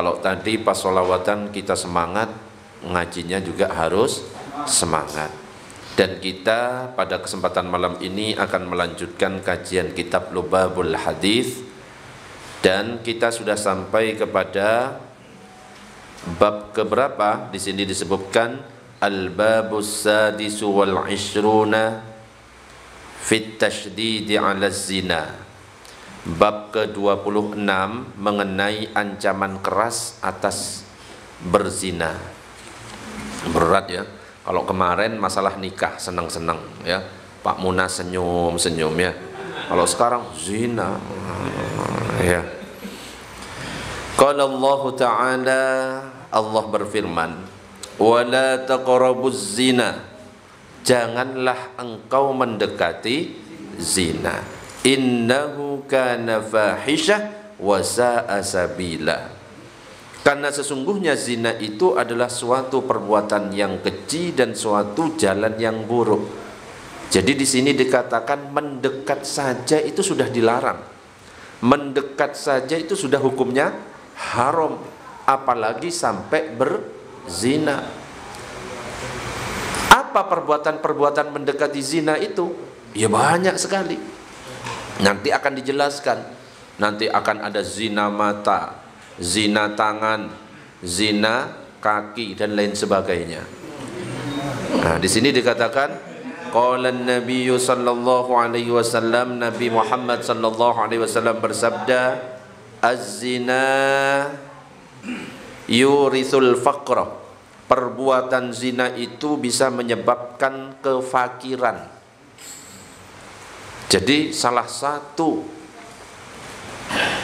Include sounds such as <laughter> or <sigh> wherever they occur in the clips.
Kalau tadi pas solawatan kita semangat, ngajinya juga harus semangat. Dan kita pada kesempatan malam ini akan melanjutkan kajian kitab Lubabul Hadis dan kita sudah sampai kepada bab keberapa? Di sini disebutkan al-babus sadisu wal ishruna fit tashdidi ala zina. Bab ke-26 mengenai ancaman keras atas berzina. Berat ya kalau kemarin masalah nikah senang-senang ya. Pak Muna senyum-senyum ya. Kalau sekarang zina ya. Qala Allah Ta'ala Allah berfirman, "Wala taqrabuz zina." Janganlah engkau mendekati zina. Innahu kana fahisyah wa sa'a. Karena sesungguhnya zina itu adalah suatu perbuatan yang keji dan suatu jalan yang buruk. Jadi di sini dikatakan mendekat saja itu sudah dilarang. Mendekat saja itu sudah hukumnya haram, apalagi sampai berzina. Apa perbuatan-perbuatan mendekati zina itu? Ya banyak sekali. Nanti akan dijelaskan. Nanti akan ada zina mata, zina tangan, zina kaki dan lain sebagainya. Nah, di sini dikatakan Qala Nabi sallallahu alaihi wasallam Nabi Muhammad sallallahu alaihi wasallam bersabda Az-zina yurithul faqra Perbuatan zina itu bisa menyebabkan kefakiran Jadi salah satu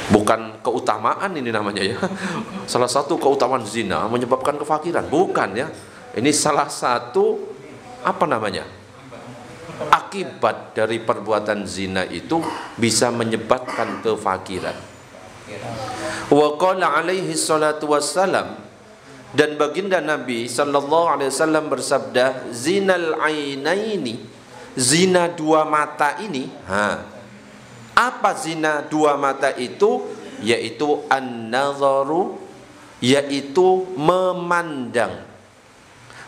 Bukan keutamaan ini namanya ya. <laughs> Salah satu keutamaan zina menyebabkan kefakiran, bukan ya. Ini salah satu apa namanya? Akibat dari perbuatan zina itu bisa menyebabkan kefakiran. Wa qala alaihi salatu wassalam dan baginda Nabi sallallahu alaihi wasallam bersabda zinal ainaini zina dua mata ini ha apa zina dua mata itu? Yaitu an-nazaru yaitu memandang.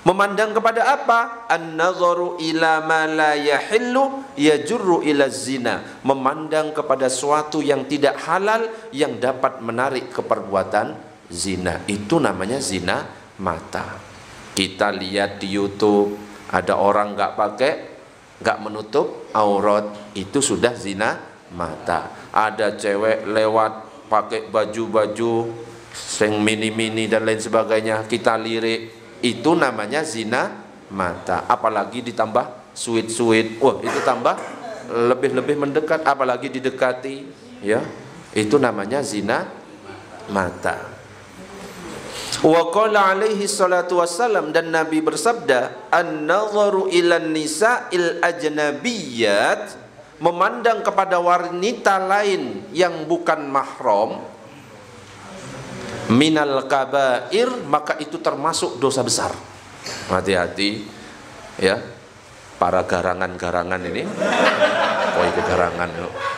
Memandang kepada apa? An-nazaru ila ma la yahillu yajurru ila zina. Memandang kepada suatu yang tidak halal yang dapat menarik ke perbuatan zina. Itu namanya zina mata. Kita lihat di YouTube ada orang nggak pakai nggak menutup aurat itu sudah zina mata. Ada cewek lewat pakai baju-baju sing mini-mini dan lain sebagainya, kita lirik. Itu namanya zina mata. Apalagi ditambah sweet-sweet. Wah, itu tambah lebih-lebih mendekat apalagi didekati, ya. Itu namanya zina mata. Wa qala alaihi salatu wassalam dan Nabi bersabda, "An-nadharu ilan nisa'il ajnabiyyat" memandang kepada wanita lain yang bukan mahram minal kabair maka itu termasuk dosa besar. Hati-hati ya para garangan-garangan ini. Oh itu garangan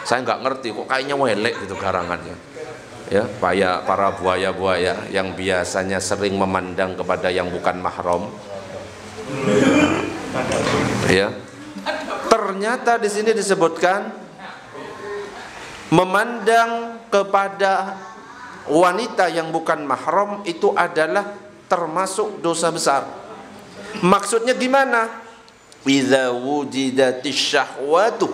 saya nggak ngerti kok kayaknya welek gitu garangannya ya para para buaya-buaya yang biasanya sering memandang kepada yang bukan mahram ya ternyata di sini disebutkan memandang kepada wanita yang bukan mahram itu adalah termasuk dosa besar. Maksudnya gimana? Idza wujidatis syahwatu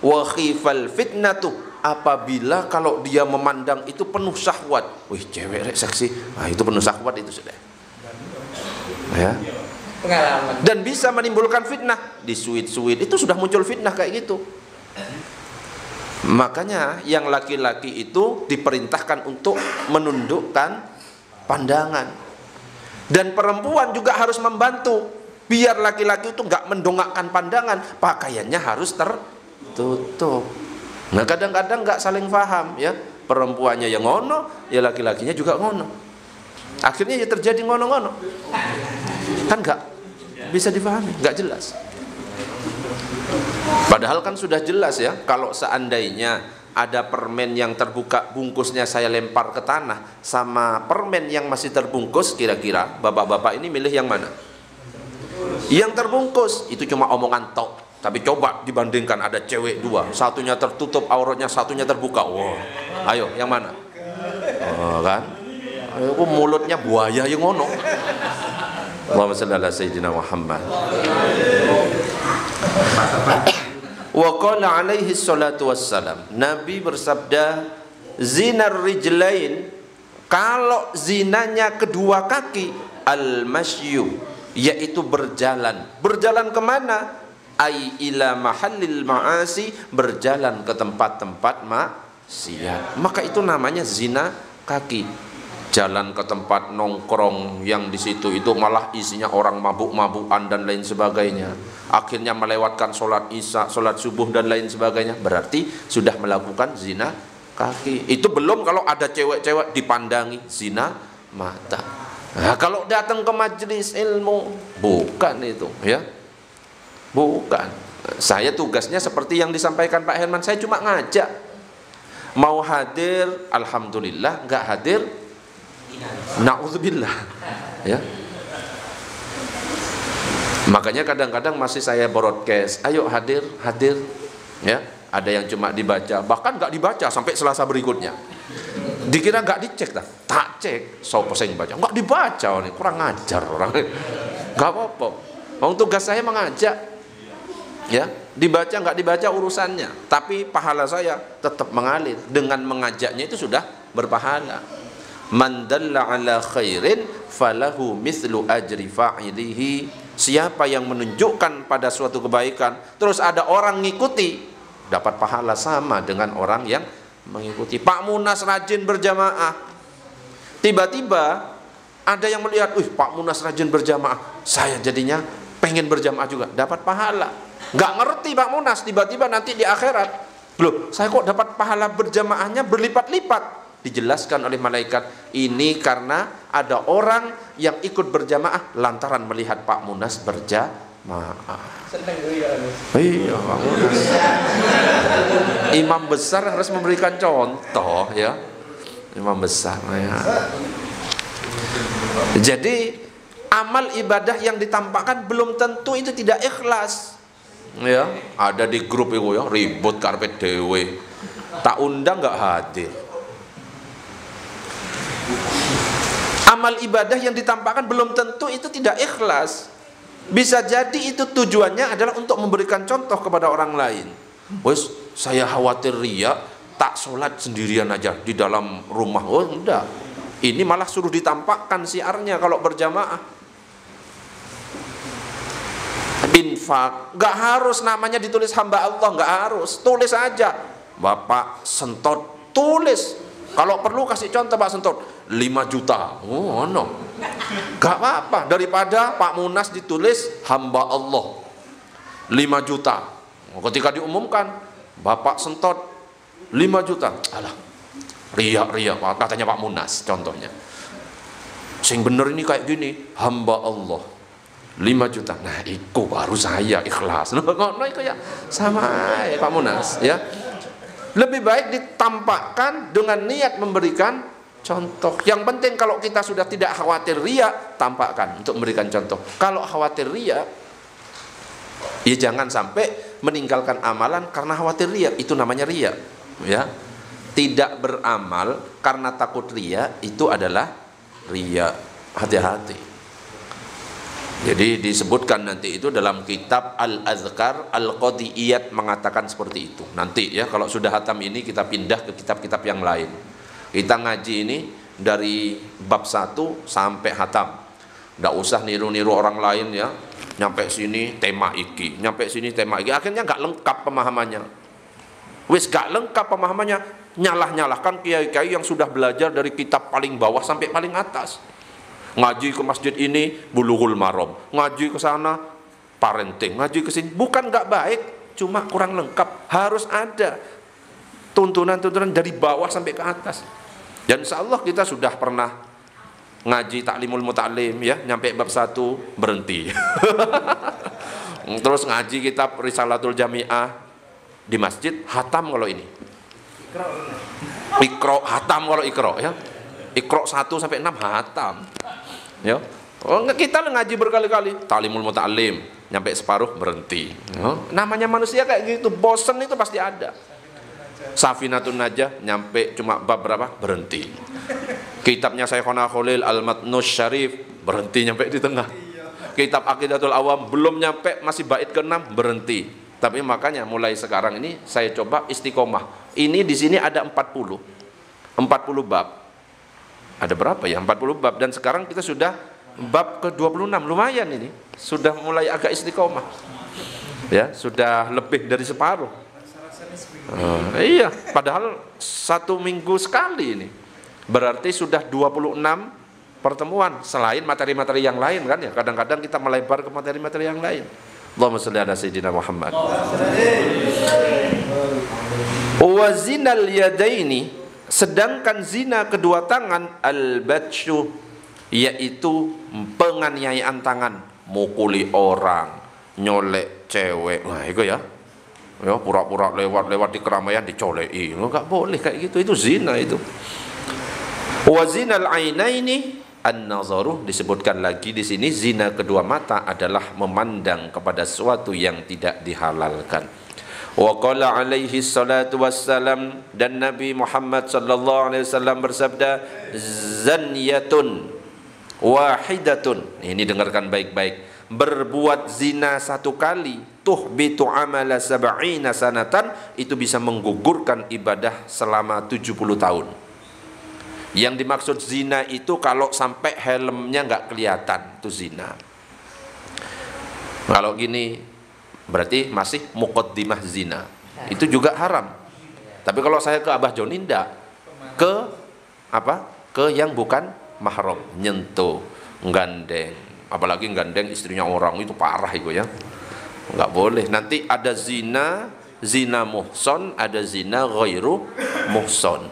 wa khifal fitnatu apabila kalau dia memandang itu penuh syahwat. Wih, cewek rek seksi. Nah, itu penuh syahwat itu sudah. Ya pengalaman dan bisa menimbulkan fitnah di suit-suit itu sudah muncul fitnah kayak gitu makanya yang laki-laki itu diperintahkan untuk menundukkan pandangan dan perempuan juga harus membantu biar laki-laki itu nggak mendongakkan pandangan pakaiannya harus tertutup nah kadang-kadang nggak saling paham ya. Perempuannya yang ngono ya laki-lakinya juga ngono. Akhirnya ya terjadi ngono-ngono. Kan nggak bisa difahami nggak jelas. Padahal kan sudah jelas ya kalau seandainya ada permen yang terbuka bungkusnya saya lempar ke tanah sama permen yang masih terbungkus kira-kira bapak-bapak ini milih yang mana? Yang terbungkus itu cuma omongan tok tapi coba dibandingkan ada cewek dua satunya tertutup auratnya satunya terbuka. Wow ayo yang mana? Oh, kan? Ayo mulutnya buaya yang ngono. Allahumma ala Wa qala alaihi salatu wassalam Nabi bersabda Zinar rijlain. Kalau zinanya kedua kaki Al-masyu Yaitu berjalan. Berjalan ke mana? Ay ila mahallil ma'asi Berjalan ke tempat-tempat maksiat. Maka itu namanya zina kaki. Jalan ke tempat nongkrong yang di situ itu malah isinya orang mabuk-mabukan dan lain sebagainya. Akhirnya melewatkan sholat isya, sholat subuh dan lain sebagainya. Berarti sudah melakukan zina kaki. Itu belum kalau ada cewek-cewek dipandangi zina mata. Nah, kalau datang ke majelis ilmu bukan itu ya bukan saya tugasnya seperti yang disampaikan Pak Herman saya cuma ngajak mau hadir alhamdulillah nggak hadir Nauzubillah. Ya. Makanya kadang-kadang masih saya broadcast, ayo hadir, hadir. Ya, ada yang cuma dibaca, bahkan nggak dibaca sampai Selasa berikutnya. Dikira nggak dicek dah, tak cek, so yang baca, nggak dibaca nih, kurang ajar orang. Nggak apa-apa. Wong tugas saya mengajak, ya dibaca nggak dibaca urusannya, tapi pahala saya tetap mengalir. Dengan mengajaknya itu sudah berpahala. Man dalla ala khairin falahu mislu ajri fa'ilihi. Siapa yang menunjukkan pada suatu kebaikan terus ada orang ngikuti dapat pahala sama dengan orang yang mengikuti. Pak Munas rajin berjamaah. Tiba-tiba ada yang melihat wih Pak Munas rajin berjamaah. Saya jadinya pengen berjamaah juga. Dapat pahala nggak ngerti Pak Munas tiba-tiba nanti di akhirat loh saya kok dapat pahala berjamaahnya berlipat-lipat dijelaskan oleh malaikat ini karena ada orang yang ikut berjamaah lantaran melihat Pak Munas berjamaah. Iya, Pak Munas. Imam besar harus memberikan contoh ya. Imam besar ya. Jadi amal ibadah yang ditampakkan belum tentu itu tidak ikhlas. Ya, ada di grup itu ya ribut karpet dewe. Tak undang nggak hadir amal ibadah yang ditampakkan belum tentu itu tidak ikhlas. Bisa jadi itu tujuannya adalah untuk memberikan contoh kepada orang lain. Wes, saya khawatir ria, tak sholat sendirian aja di dalam rumah. Oh, enggak. Ini malah suruh ditampakkan siarnya kalau berjamaah. Infak, nggak harus namanya ditulis hamba Allah, nggak harus, tulis aja. Bapak sentot, tulis kalau perlu kasih contoh Pak Sentot, 5 juta. Oh, no. Gak apa-apa daripada Pak Munas ditulis hamba Allah. 5 juta. Ketika diumumkan, Bapak Sentot 5 juta. Alah. Riak-riak katanya Pak Munas contohnya. Sing bener ini kayak gini, hamba Allah. 5 juta. Nah, itu baru saya ikhlas. Ngono iku ya sama ya Pak Munas ya. Lebih baik ditampakkan dengan niat memberikan contoh. Yang penting kalau kita sudah tidak khawatir ria, tampakkan untuk memberikan contoh. Kalau khawatir ria, ya jangan sampai meninggalkan amalan karena khawatir ria. Itu namanya ria. Ya. Tidak beramal karena takut ria itu adalah ria. Hati-hati. Jadi disebutkan nanti itu dalam kitab Al-Azkar Al-Qadiyat mengatakan seperti itu. Nanti ya kalau sudah hatam ini kita pindah ke kitab-kitab yang lain. Kita ngaji ini dari bab 1 sampai hatam. Tidak usah niru-niru orang lain ya. Nyampe sini tema iki, nyampe sini tema iki. Akhirnya nggak lengkap pemahamannya. Wis gak lengkap pemahamannya, nyalah-nyalahkan kiai-kiai yang sudah belajar dari kitab paling bawah sampai paling atas ngaji ke masjid ini bulughul marom ngaji ke sana parenting. Ngaji ke sini bukan nggak baik cuma kurang lengkap. Harus ada tuntunan-tuntunan dari bawah sampai ke atas. Dan insya Allah kita sudah pernah ngaji taklimul mutalim ya nyampe bab satu berhenti. <laughs> Terus ngaji kitab risalatul jamiah di masjid hatam kalau ini. Ikro hatam kalau ikro ya. Ikro 1 sampai 6 hatam. Ya. Oh, kita ngaji berkali-kali, talimul muta'alim, nyampe separuh berhenti. Ya. Namanya manusia kayak gitu, bosen itu pasti ada. Safinatun Najah nyampe cuma bab berapa? Berhenti. Kitabnya Syekhona Khalil Al-Matnus Syarif berhenti nyampe di tengah. Kitab Aqidatul Awam belum nyampe masih bait ke-6 berhenti. Tapi makanya mulai sekarang ini saya coba istiqomah. Ini di sini ada 40. 40 bab. Ada berapa ya? 40 bab dan sekarang kita sudah bab ke-26 lumayan ini. Sudah mulai agak istiqomah. Ya, sudah lebih dari separuh. Uh, iya, padahal satu minggu sekali ini. Berarti sudah 26 pertemuan selain materi-materi yang lain kan ya. Kadang-kadang kita melebar ke materi-materi yang lain. Allahumma salli ala sayyidina Muhammad. Wa zinal yadaini sedangkan zina kedua tangan al-batsyu yaitu penganiayaan tangan, mukuli orang, nyolek cewek. Nah, itu ya. Ya, pura-pura lewat-lewat di keramaian dicoleki. Enggak boleh kayak gitu. Itu zina itu. Wa zinal ainaini An-nazaru disebutkan lagi di sini zina kedua mata adalah memandang kepada sesuatu yang tidak dihalalkan. Wa qala alaihi salatu wassalam dan Nabi Muhammad sallallahu alaihi wasallam bersabda zanyatun wahidatun. Ini dengarkan baik-baik. Berbuat zina satu kali tuhbitu amala sab'ina sanatan itu bisa menggugurkan ibadah selama 70 tahun. Yang dimaksud zina itu kalau sampai helmnya nggak kelihatan itu zina. Kalau gini berarti masih mukaddimah zina. Itu juga haram. Tapi kalau saya ke Abah Joni ndak ke apa? Ke yang bukan mahram, nyentuh, gandeng. Apalagi gandeng istrinya orang itu parah itu ya. Nggak boleh. Nanti ada zina, zina muhson, ada zina ghairu muhson.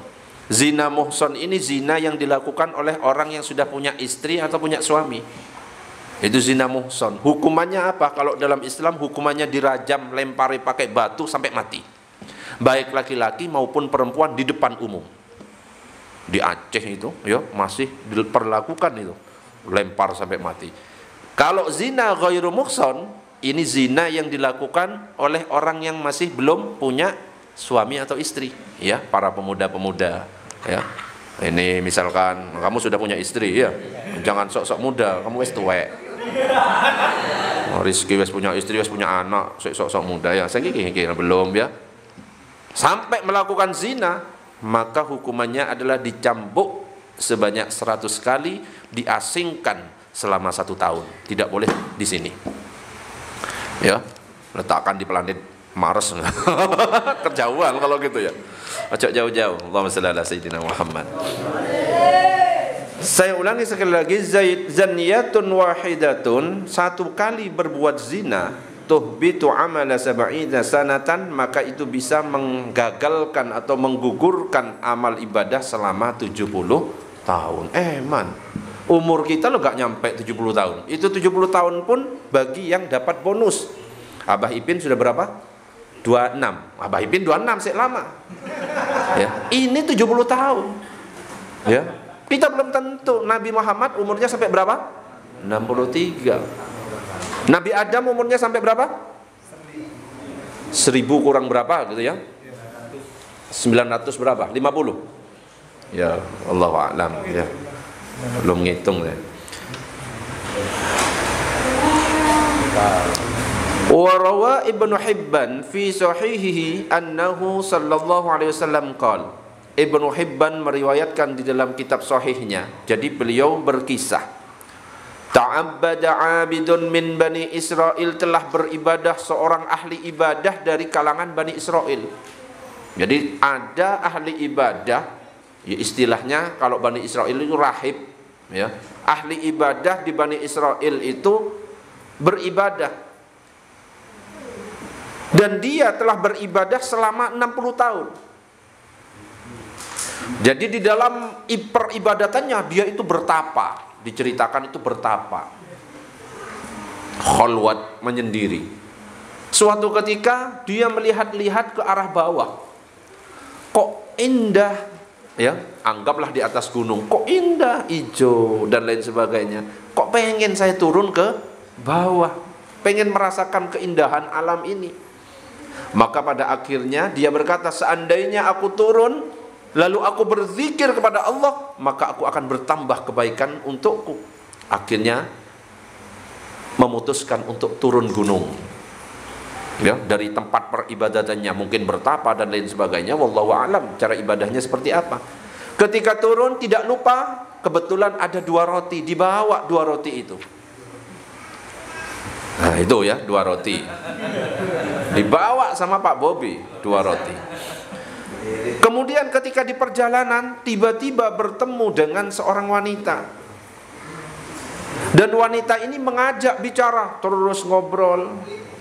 Zina muhson ini zina yang dilakukan oleh orang yang sudah punya istri atau punya suami. Itu zina muhson. Hukumannya apa? Kalau dalam Islam hukumannya dirajam, lempari pakai batu sampai mati. Baik laki-laki maupun perempuan di depan umum. Di Aceh itu, ya masih diperlakukan itu, lempar sampai mati. Kalau zina ghairu muhson, ini zina yang dilakukan oleh orang yang masih belum punya suami atau istri ya para pemuda-pemuda ya ini misalkan kamu sudah punya istri ya jangan sok-sok muda kamu wis tuwek oh, Rizky wis punya istri wis punya anak sok-sok muda ya. Saya kira belum ya. Sampai melakukan zina maka hukumannya adalah dicambuk sebanyak 100 kali diasingkan selama satu tahun. Tidak boleh di sini. Ya letakkan di planet Mars <laughs> kejauhan kalau gitu ya. Acok jauh-jauh. Allahumma salli ala Sayyidina Muhammad saya ulangi sekali lagi zaniyatun wahidatun. Satu kali berbuat zina tuhbitu amala sab'ina sanatan maka itu bisa menggagalkan atau menggugurkan amal ibadah selama 70 tahun. Eh man umur kita lo gak nyampe 70 tahun. Itu 70 tahun pun bagi yang dapat bonus. Abah Ipin sudah berapa? 26 Abah Ipin 26 sih lama. Ya ini 70 tahun. Ya kita belum tentu Nabi Muhammad umurnya sampai berapa? 63 Nabi Adam umurnya sampai berapa? 1000 kurang berapa gitu ya? 900 berapa? 50 ya Allah alam ya. Belum ngitung ya. Warawa Ibnu Hibban fi sahihihi annahu sallallahu alaihi wasallam qal Ibnu Hibban meriwayatkan di dalam kitab sahihnya. Jadi beliau berkisah Ta'abbada 'abidun min Bani Israel telah beribadah seorang ahli ibadah dari kalangan Bani Israel. Jadi ada ahli ibadah ya istilahnya kalau Bani Israel itu rahib ya. Ahli ibadah di Bani Israel itu beribadah dan dia telah beribadah selama 60 tahun. Jadi di dalam peribadatannya dia itu bertapa, diceritakan itu bertapa. Khalwat menyendiri. Suatu ketika dia melihat-lihat ke arah bawah. kok indah ya anggaplah di atas gunung kok indah hijau dan lain sebagainya kok pengen saya turun ke bawah pengen merasakan keindahan alam ini maka pada akhirnya dia berkata seandainya aku turun lalu aku berzikir kepada Allah maka aku akan bertambah kebaikan untukku. Akhirnya memutuskan untuk turun gunung. Ya dari tempat peribadatannya mungkin bertapa dan lain sebagainya wallahu alam cara ibadahnya seperti apa. Ketika turun tidak lupa kebetulan ada dua roti dibawa dua roti itu. Nah itu ya dua roti. Dibawa sama Pak Bobi dua roti kemudian ketika di perjalanan tiba-tiba bertemu dengan seorang wanita dan wanita ini mengajak bicara terus ngobrol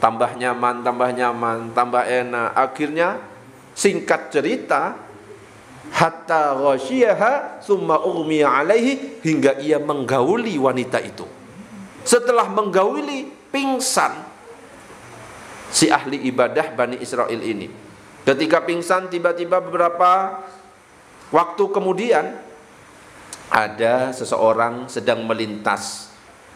tambah nyaman, tambah nyaman, tambah enak. Akhirnya singkat cerita hatta ghasyiha summa ughmiya alaihi hingga ia menggauli wanita itu. Setelah menggauli pingsan si ahli ibadah Bani Israel ini. Ketika pingsan tiba-tiba beberapa waktu kemudian ada seseorang sedang melintas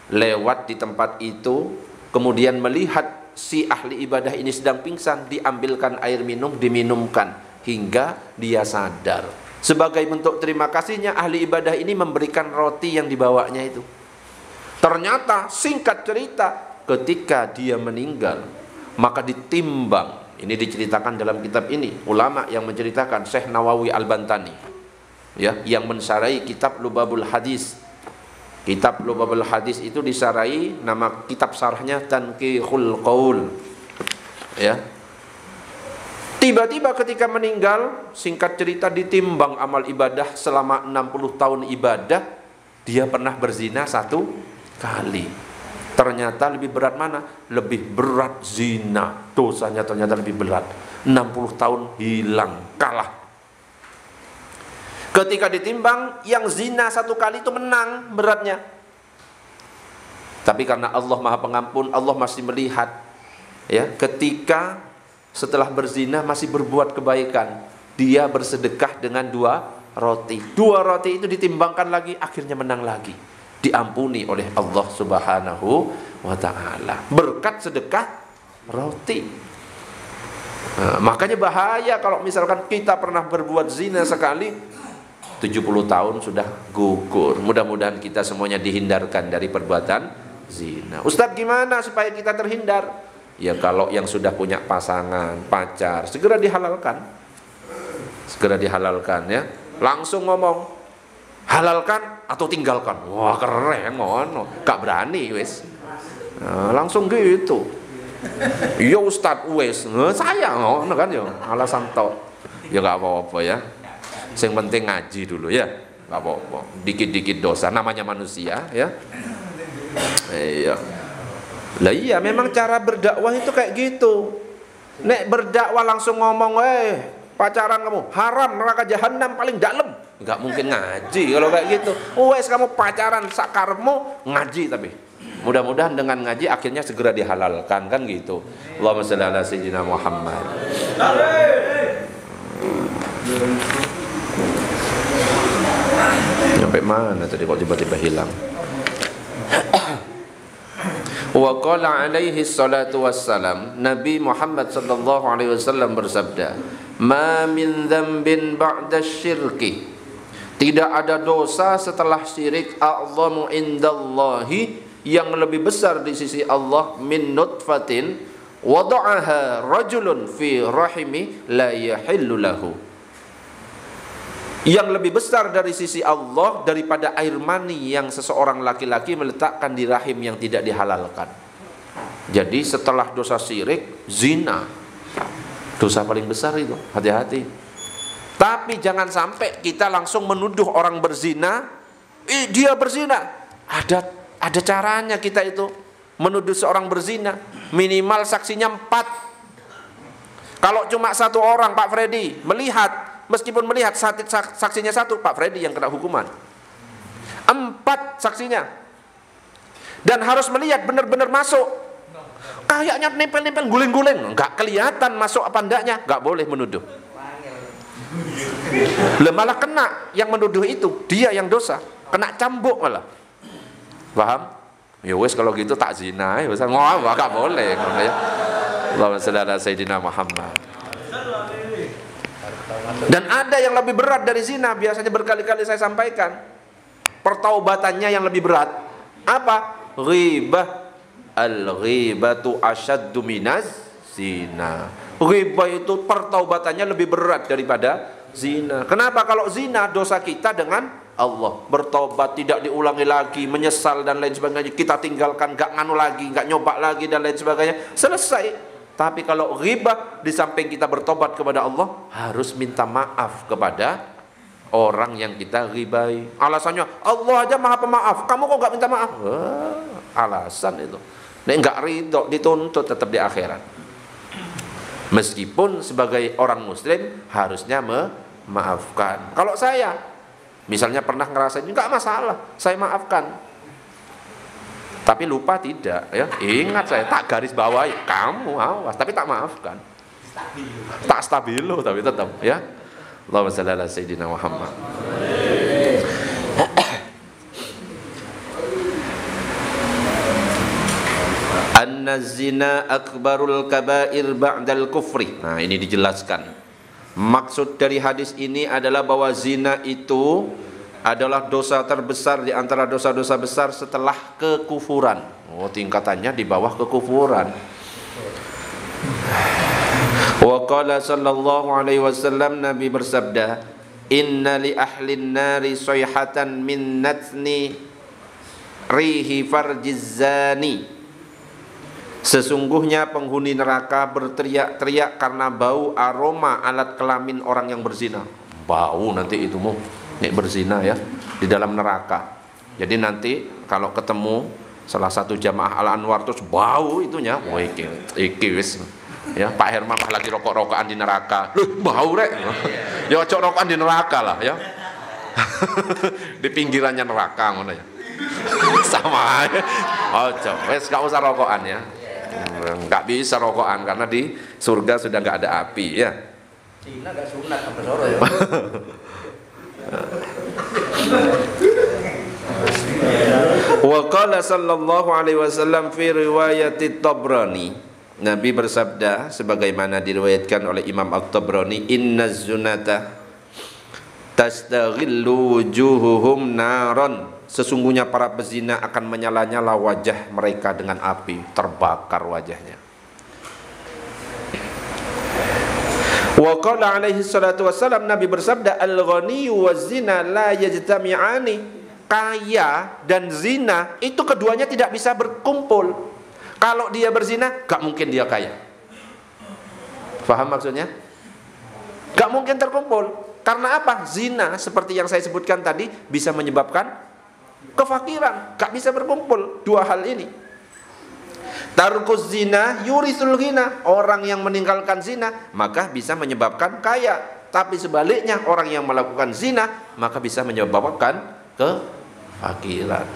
lewat di tempat itu kemudian melihat si ahli ibadah ini sedang pingsan diambilkan air minum diminumkan hingga dia sadar. Sebagai bentuk terima kasihnya ahli ibadah ini memberikan roti yang dibawanya itu. Ternyata singkat cerita ketika dia meninggal maka ditimbang ini diceritakan dalam kitab ini ulama yang menceritakan Syekh Nawawi Al-Bantani ya yang mensarai kitab Lubabul Hadis Kitab Lubabul Hadis itu disarai nama kitab sarahnya Tanqihul Qaul. Ya. Tiba-tiba ketika meninggal, singkat cerita ditimbang amal ibadah selama 60 tahun ibadah, dia pernah berzina satu kali. Ternyata lebih berat mana? Lebih berat zina. Dosanya ternyata lebih berat. 60 tahun hilang, kalah Ketika ditimbang, yang zina satu kali itu menang beratnya. Tapi karena Allah Maha Pengampun, Allah masih melihat ya, ketika setelah berzina masih berbuat kebaikan, dia bersedekah dengan dua roti. Dua roti itu ditimbangkan lagi, akhirnya menang lagi. Diampuni oleh Allah Subhanahu wa taala. Berkat sedekah roti. Nah, makanya bahaya kalau misalkan kita pernah berbuat zina sekali 70 tahun sudah gugur. Mudah-mudahan kita semuanya dihindarkan dari perbuatan zina. Ustadz gimana supaya kita terhindar? Ya kalau yang sudah punya pasangan, pacar, segera dihalalkan. Segera dihalalkan ya. Langsung ngomong, halalkan atau tinggalkan. Wah keren ngono. Gak berani wes. Nah, langsung gitu. Iya Ustadz wes, nah, saya ngono kan ya alasan tok. Ya gak apa-apa ya. Yang penting ngaji dulu ya. Gak apa-apa. Dikit-dikit dosa. Namanya manusia ya. Iya. Lah iya memang cara berdakwah itu kayak gitu. Nek berdakwah langsung ngomong, eh pacaran kamu haram neraka jahanam paling dalam. Enggak mungkin ngaji kalau kayak gitu. Wes kamu pacaran sakarmu ngaji tapi. Mudah-mudahan dengan ngaji akhirnya segera dihalalkan kan gitu. Allahumma shalli ala sayyidina Muhammad. Sampai mana tadi kok tiba-tiba hilang? Wa qala alaihi salatu wassalam Nabi Muhammad sallallahu alaihi wasallam bersabda Ma min dhanbin ba'da syirki Tidak ada dosa setelah syirik a'zamu indallahi yang lebih besar di sisi Allah min nutfatin wada'aha rajulun fi rahimi la yahillu lahu yang lebih besar dari sisi Allah daripada air mani yang seseorang laki-laki meletakkan di rahim yang tidak dihalalkan. Jadi setelah dosa syirik, zina. Dosa paling besar itu, hati-hati. Tapi jangan sampai kita langsung menuduh orang berzina, eh, dia berzina. Ada ada caranya kita itu. Menuduh seorang berzina. Minimal saksinya empat. Kalau cuma satu orang Pak Freddy melihat meskipun melihat saksinya satu Pak Freddy yang kena hukuman. Empat saksinya. Dan harus melihat benar-benar masuk. Kayaknya nempel-nempel guling-guling. Nggak kelihatan masuk apa enggaknya. Nggak boleh menuduh Lah malah kena yang menuduh itu, dia yang dosa, kena cambuk malah. Paham? Ya wes kalau gitu tak zina, ya wes ngomong enggak boleh ngono ya. Allahumma shalli ala Muhammad. Dan ada yang lebih berat dari zina, biasanya berkali-kali saya sampaikan. Pertaubatannya yang lebih berat. Apa? Ghibah. Al-ghibatu asyaddu minaz zina. Ghibah itu pertaubatannya lebih berat daripada zina. Kenapa? Kalau zina dosa kita dengan Allah. Bertobat tidak diulangi lagi menyesal dan lain sebagainya. Kita tinggalkan gak nganu lagi gak nyoba lagi dan lain sebagainya. Selesai. Tapi kalau ghibah di samping kita bertobat kepada Allah harus minta maaf kepada orang yang kita ghibai alasannya Allah aja maha pemaaf. Kamu kok gak minta maaf? Wah, alasan itu. Nggak ridho dituntut tetap di akhirat. Meskipun sebagai orang muslim harusnya memaafkan. Kalau saya misalnya pernah ngerasain nggak masalah, saya maafkan. Tapi lupa tidak ya. Ingat saya tak garis bawahi kamu awas tapi tak maafkan. Tak stabilo tapi tetap ya. Allahumma shalli sayyidina Muhammad. Anna zina akbarul kabair ba'dal kufri. Nah, ini dijelaskan. Maksud dari hadis ini adalah bahwa zina itu adalah dosa terbesar di antara dosa-dosa besar setelah kekufuran. Oh, tingkatannya di bawah kekufuran. Wa qala sallallahu alaihi wasallam Nabi bersabda, "Inna li ahlin nari sayhatan min natni rihi farjiz zani." Sesungguhnya penghuni neraka berteriak-teriak karena bau aroma alat kelamin orang yang berzina. Bau nanti itu mau nek berzina ya di dalam neraka. Jadi nanti kalau ketemu salah satu jamaah Al Anwar terus bau itunya, wah iki iki wis ya Pak Herman lagi rokok-rokokan di neraka. Loh, bau rek. Ya cok rokokan di neraka lah ya. <laughs> di pinggirannya neraka ngono ya. <laughs> Sama aja. Oh, cok, wes gak usah rokokan ya nggak bisa rokokan karena di surga sudah nggak ada api ya. Cina nggak sunat sampai sore ya. <laughs> Wa qala sallallahu alaihi wasallam fi riwayat Tabrani. Nabi bersabda sebagaimana diriwayatkan oleh Imam At-Tabrani inna zunata tastaghillu wujuhuhum naron sesungguhnya para pezina akan menyala-nyala wajah mereka dengan api terbakar wajahnya. Wa qala alaihi salatu wassalam nabi bersabda al ghani wa zina la yajtami'ani. Kaya dan zina itu keduanya tidak bisa berkumpul. Kalau dia berzina gak mungkin dia kaya. Faham maksudnya? Gak mungkin terkumpul. Karena apa? Zina seperti yang saya sebutkan tadi Bisa menyebabkan kefakiran, gak bisa berkumpul dua hal ini. Tarkus zina yurisul ghina. Orang yang meninggalkan zina maka bisa menyebabkan kaya. Tapi sebaliknya orang yang melakukan zina maka bisa menyebabkan kefakiran.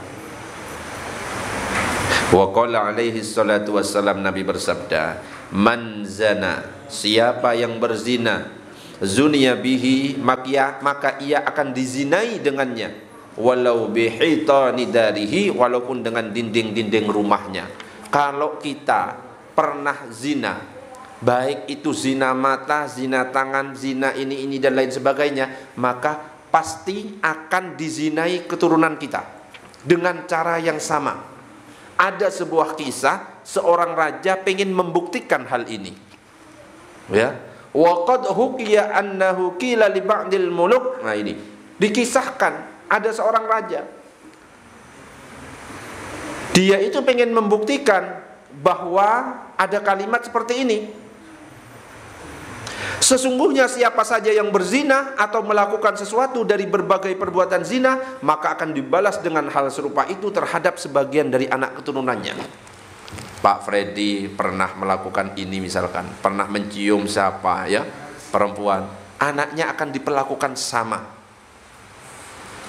Wa qala alaihi salatu wassalam Nabi bersabda, "Man zana, siapa yang berzina, zunia bihi maka ia akan dizinai dengannya." Walau bihitani darihi walaupun dengan dinding-dinding rumahnya. Kalau kita pernah zina baik itu zina mata, zina tangan, zina ini ini dan lain sebagainya maka pasti akan dizinai keturunan kita. Dengan cara yang sama. Ada sebuah kisah seorang raja pengen membuktikan hal ini. Ya. Waqad hukiya annahu qila li ba'dil muluk. Nah ini. Dikisahkan ada seorang raja. Dia itu pengen membuktikan bahwa ada kalimat seperti ini. Sesungguhnya siapa saja yang berzina atau melakukan sesuatu dari berbagai perbuatan zina, maka akan dibalas dengan hal serupa itu terhadap sebagian dari anak keturunannya. Pak Freddy pernah melakukan ini misalkan, pernah mencium siapa ya, perempuan, anaknya akan diperlakukan sama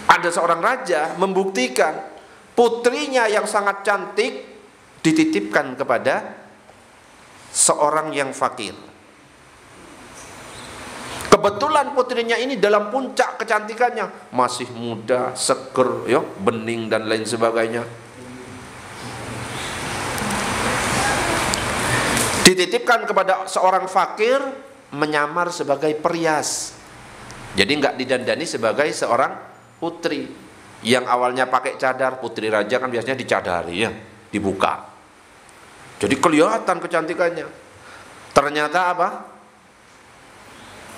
ada seorang raja membuktikan putrinya yang sangat cantik dititipkan kepada seorang yang fakir. Kebetulan putrinya ini dalam puncak kecantikannya, masih muda, seger, ya, bening dan lain sebagainya. Dititipkan kepada seorang fakir menyamar sebagai perias. Jadi nggak didandani sebagai seorang putri yang awalnya pakai cadar, putri raja kan biasanya dicadari ya, dibuka. Jadi kelihatan kecantikannya. Ternyata apa?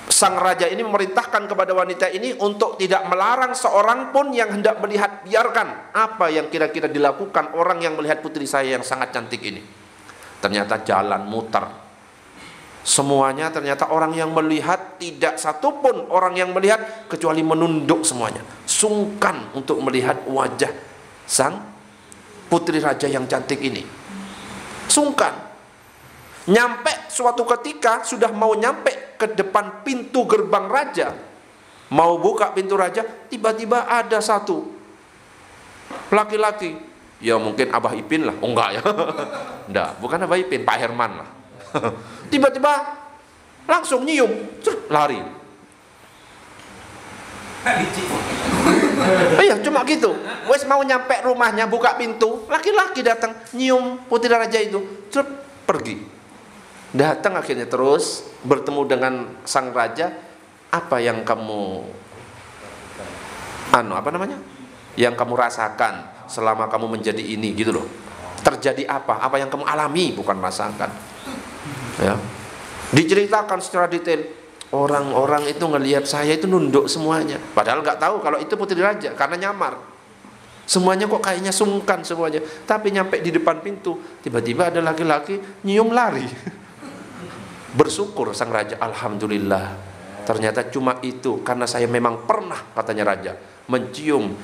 Sang raja ini memerintahkan kepada wanita ini untuk tidak melarang seorang pun yang hendak melihat biarkan apa yang kira-kira dilakukan orang yang melihat putri saya yang sangat cantik ini. Ternyata jalan muter. Semuanya ternyata orang yang melihat tidak satupun orang yang melihat kecuali menunduk semuanya. Sungkan untuk melihat wajah sang putri raja yang cantik ini. Sungkan. Nyampe suatu ketika sudah mau nyampe ke depan pintu gerbang raja. Mau buka pintu raja, tiba-tiba ada satu laki-laki. Ya mungkin Abah Ipin lah. Oh enggak ya. <laughs> Enggak, bukan Abah Ipin, Pak Herman lah. <laughs> tiba-tiba langsung nyium, lari. Iya, cuma gitu. Wes mau nyampe rumahnya, buka pintu, laki-laki datang nyium putri raja itu, terus pergi. Datang akhirnya terus bertemu dengan sang raja. Apa yang kamu anu apa namanya? Yang kamu rasakan selama kamu menjadi ini gitu loh. Terjadi apa? Apa yang kamu alami bukan rasakan. Ya. Diceritakan secara detail. Orang-orang itu ngelihat saya itu nunduk semuanya. Padahal nggak tahu kalau itu putri raja karena nyamar. Semuanya kok kayaknya sungkan semuanya. Tapi nyampe di depan pintu, tiba-tiba ada laki-laki nyium lari. <laughs> Bersyukur sang raja, alhamdulillah. Ternyata cuma itu karena saya memang pernah katanya raja mencium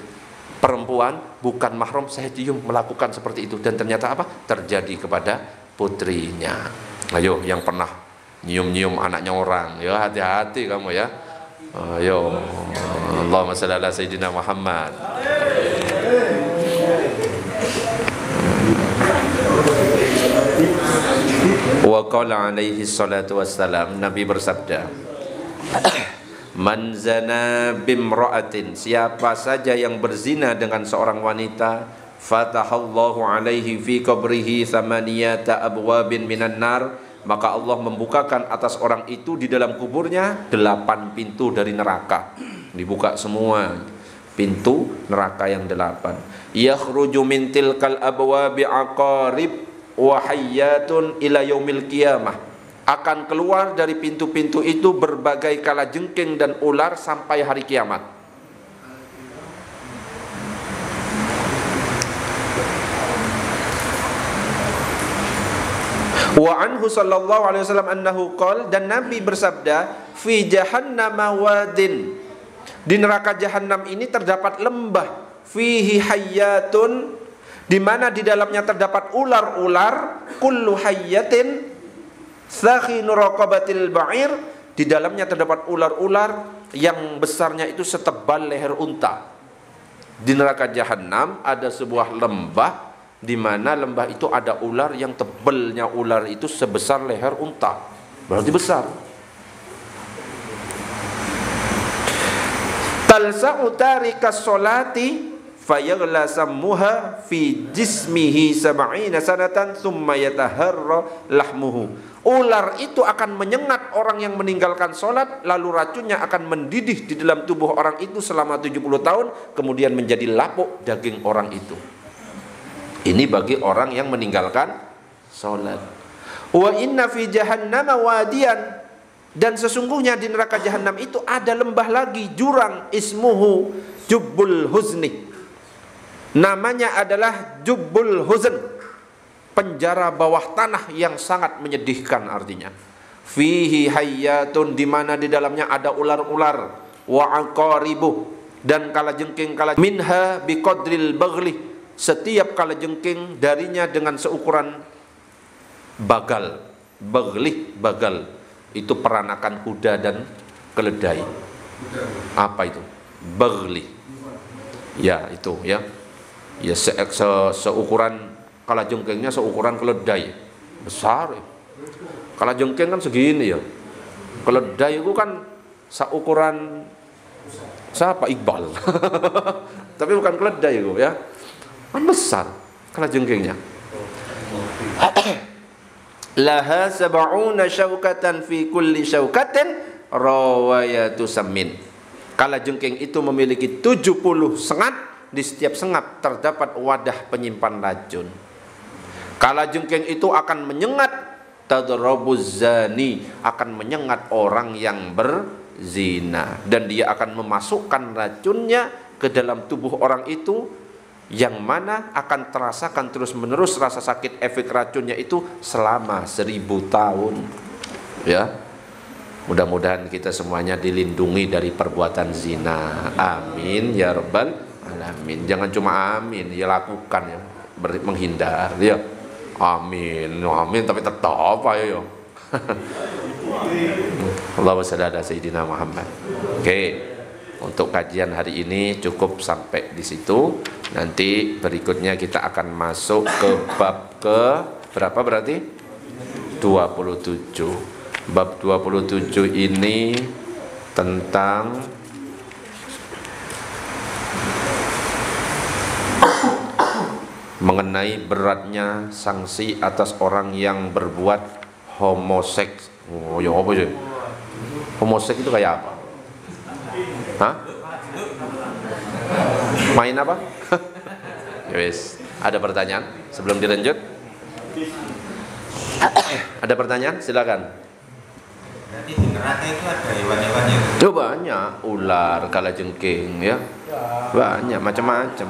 perempuan bukan mahram saya cium melakukan seperti itu dan ternyata apa? terjadi kepada putrinya. Ayo yang pernah nyium-nyium anaknya orang, ya hati-hati kamu ya. Ayo. Allahumma salli ala sayyidina Muhammad. Wa qala alaihi salatu wassalam Nabi bersabda <clears throat> Man zana bimra'atin Siapa saja yang berzina dengan seorang wanita Fatahallahu alaihi fi qabrihi Thamaniyata abwabin minan nar. Maka Allah membukakan atas orang itu di dalam kuburnya Delapan pintu dari neraka. Dibuka semua Pintu neraka yang delapan. Yakhruju min tilkal abwabi aqarib wahayyatun ila yaumil qiyamah. Akan keluar dari pintu-pintu itu berbagai kala jengking dan ular sampai hari kiamat. Wa anhu sallallahu alaihi wasallam annahu qol dan Nabi bersabda fi jahannam wadin. Di neraka jahanam ini terdapat lembah. Fihi hayyatun di mana di dalamnya terdapat ular-ular kullu hayyatin sakhinu raqabatil ba'ir. Di dalamnya terdapat ular-ular yang besarnya itu setebal leher unta. Di neraka jahanam ada sebuah lembah di mana lembah itu ada ular yang tebalnya ular itu sebesar leher unta. Berarti besar. Talsa'u tarikas solati fayaghla sammuha fi jismihi sab'ina sanatan thumma yataharra lahmuhu. Ular itu akan menyengat orang yang meninggalkan sholat lalu racunnya akan mendidih di dalam tubuh orang itu selama 70 tahun kemudian menjadi lapuk daging orang itu ini bagi orang yang meninggalkan sholat. Wa inna fi jahannama wadiyan dan sesungguhnya di neraka jahanam itu ada lembah lagi jurang ismuhu jubbul huzni. Namanya adalah Jubbul Huzn. Penjara bawah tanah yang sangat menyedihkan artinya. Fihi hayyatun di mana di dalamnya ada ular-ular. Wa aqaribu. Dan kala jengking kala minha biqadril baghli setiap kala jengking darinya dengan seukuran bagal baghli bagal. Itu peranakan kuda dan keledai. Apa itu? Baghli ya itu ya. Ya se, se seukuran kala jengkengnya seukuran keledai. Besar ya. kala jengkeng kan segini ya. Keledai itu kan seukuran siapa? Iqbal. <laughs> Tapi bukan keledai itu ya. Kan besar kalajengkingnya. <clears throat> Laha sab'una syaukatan fi kulli syaukatin rawayatu samin. Kalajengking itu memiliki 70 sengat, di setiap sengat terdapat wadah penyimpan racun. Kalajengking itu akan menyengat tadrabuz zani, akan menyengat orang yang berzina dan dia akan memasukkan racunnya ke dalam tubuh orang itu yang mana akan terasakan terus menerus rasa sakit efek racunnya itu selama seribu tahun. Ya. Mudah-mudahan kita semuanya dilindungi dari perbuatan zina. Amin ya rabbal alamin. Jangan cuma amin ya lakukan ya. Menghindar ya. Amin amin. Tapi tetap ayo ya. <laughs> Allahumma salli ala sayyidina Muhammad. Oke. Untuk kajian hari ini cukup sampai di situ. Nanti berikutnya kita akan masuk ke bab ke berapa berarti? 27. Bab 27 ini tentang mengenai beratnya sanksi atas orang yang berbuat homoseks. Oh, ya apa sih? Homoseks itu kayak apa? Hah? Main apa? <laughs> Yes. Ada pertanyaan sebelum dilanjut? <coughs> ada pertanyaan? Silakan. Nanti di neraka itu ada hewan-hewan yang Oh, banyak ular, kalajengking ya. Banyak macam-macam.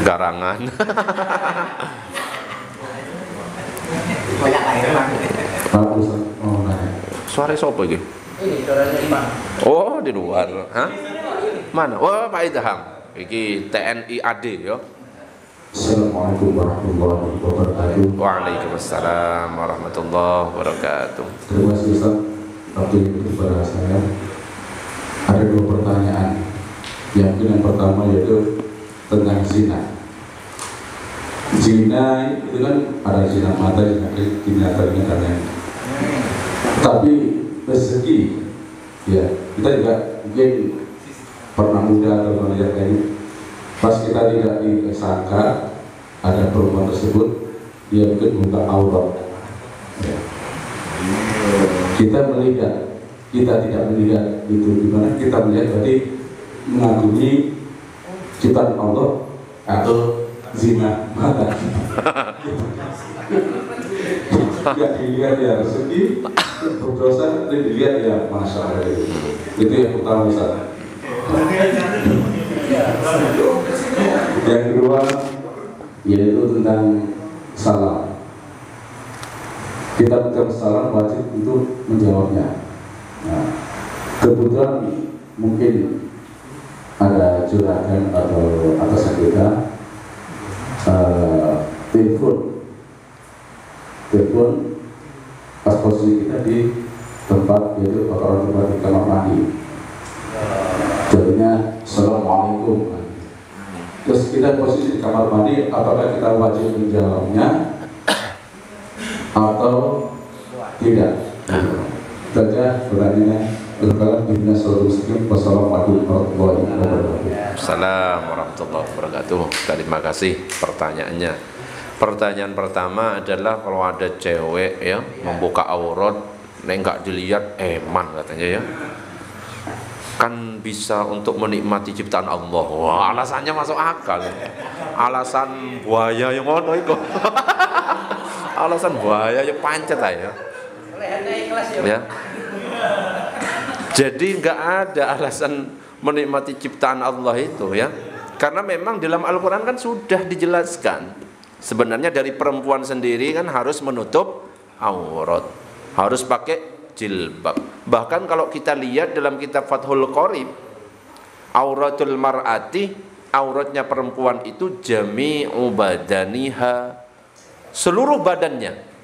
Garangan. Suara sopo iki? Ini Iman. Oh, di luar. Hah? Mana? Oh, Pak Idham. Iki TNI AD ya. Assalamualaikum warahmatullahi wabarakatuh. Waalaikumsalam warahmatullahi wabarakatuh. Terima kasih Ustaz waktu itu kepada saya. Ada dua pertanyaan. Yang yang pertama yaitu tentang zina. Zina itu kan ada zina mata, zina kiri, zina telinga dan lain. Tapi rezeki, ya kita juga mungkin pernah muda atau melihat ini pas kita tidak disangka ada perempuan tersebut dia mungkin buka aurat. Ya. kita melihat kita tidak melihat itu gimana. Kita melihat berarti mengagumi ciptaan Allah atau zina. Mata tidak dilihat ya rezeki berdosa dan dilihat ya masya Allah itu yang pertama Ustaz yang kedua yaitu tentang salam. Kita mengucap salam wajib untuk menjawabnya. Nah, kebetulan mungkin ada juragan atau atasan kita uh, telepon telepon pas posisi kita di tempat yaitu bakaran tempat di kamar mandi jadinya assalamualaikum. Terus kita posisi di kamar mandi apakah kita wajib menjawabnya? Atau tidak? Saja pertanyaannya berkala bina seluruh muslim wassalamualaikum warahmatullahi wabarakatuh. Assalamualaikum warahmatullahi wabarakatuh. Terima kasih pertanyaannya. Pertanyaan pertama adalah kalau ada cewek ya membuka aurat, nek nggak dilihat eman katanya ya. Kan bisa untuk menikmati ciptaan Allah. Wah, alasannya masuk akal. Alasan buaya yang ngono itu. <laughs> Alasan buaya yang pancet aja. Ikhlas ya. Ya. Jadi nggak ada alasan menikmati ciptaan Allah itu ya. Karena memang dalam Al-Quran kan sudah dijelaskan. Sebenarnya dari perempuan sendiri kan harus menutup aurat. Harus pakai jilbab. Bahkan kalau kita lihat dalam kitab Fathul Qorib, auratul mar'ati, auratnya perempuan itu jami'u badaniha. Seluruh badannya.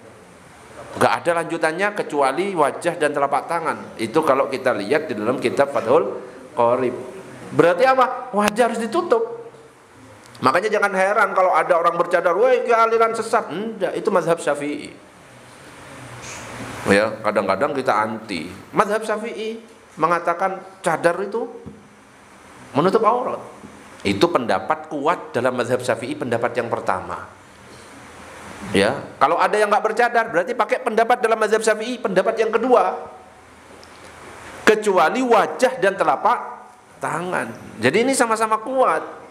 Gak ada lanjutannya kecuali wajah dan telapak tangan. Itu kalau kita lihat di dalam kitab Fathul Qorib. Berarti apa? Wajah harus ditutup. Makanya jangan heran kalau ada orang bercadar, wah ke aliran sesat. Enggak, itu mazhab Syafi'i. Ya, kadang-kadang kita anti. Madhab Syafi'i mengatakan cadar itu menutup aurat. Itu pendapat kuat dalam madhab Syafi'i pendapat yang pertama. Ya, kalau ada yang nggak bercadar berarti pakai pendapat dalam mazhab Syafi'i pendapat yang kedua. Kecuali wajah dan telapak tangan. Jadi ini sama-sama kuat.